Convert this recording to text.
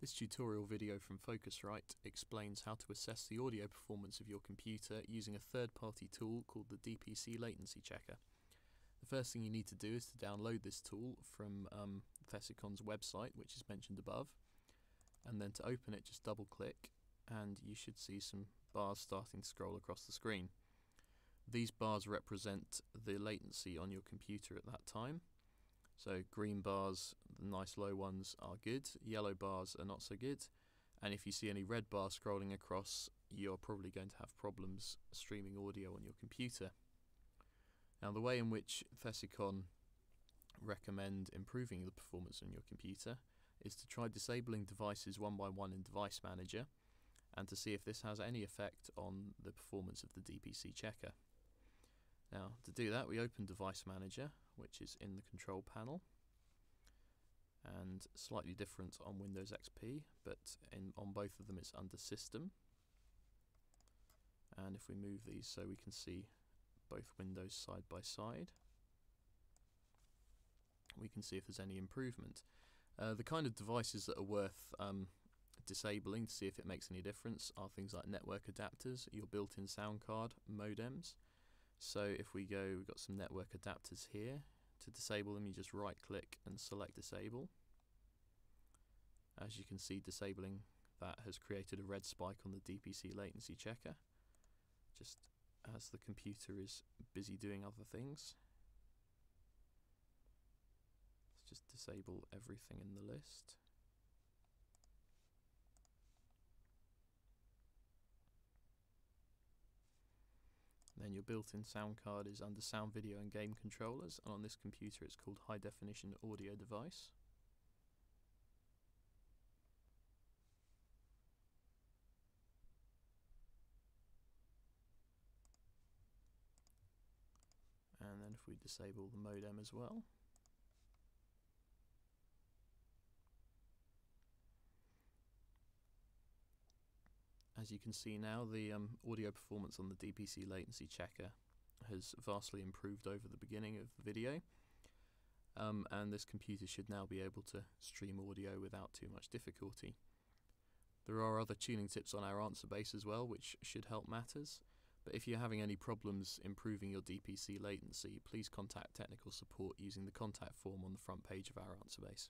This tutorial video from Focusrite explains how to assess the audio performance of your computer using a third-party tool called the DPC Latency Checker. The first thing you need to do is to download this tool from um, Thesycon's website, which is mentioned above, and then to open it just double click and you should see some bars starting to scroll across the screen. These bars represent the latency on your computer at that time so green bars, the nice low ones are good, yellow bars are not so good, and if you see any red bar scrolling across, you're probably going to have problems streaming audio on your computer. Now the way in which Thesycon recommend improving the performance on your computer is to try disabling devices one by one in Device Manager and to see if this has any effect on the performance of the DPC checker. Now to do that we open Device Manager which is in the control panel and slightly different on Windows XP but in, on both of them it's under system and if we move these so we can see both windows side by side we can see if there's any improvement. Uh, the kind of devices that are worth um, disabling to see if it makes any difference are things like network adapters, your built-in sound card, modems, so if we go, we've got some network adapters here. To disable them, you just right click and select disable. As you can see, disabling that has created a red spike on the DPC latency checker, just as the computer is busy doing other things. Let's just disable everything in the list. Then your built-in sound card is under sound, video and game controllers and on this computer it's called high definition audio device. And then if we disable the modem as well As you can see now, the um, audio performance on the DPC latency checker has vastly improved over the beginning of the video. Um, and this computer should now be able to stream audio without too much difficulty. There are other tuning tips on our answer base as well, which should help matters. But if you're having any problems improving your DPC latency, please contact technical support using the contact form on the front page of our answer base.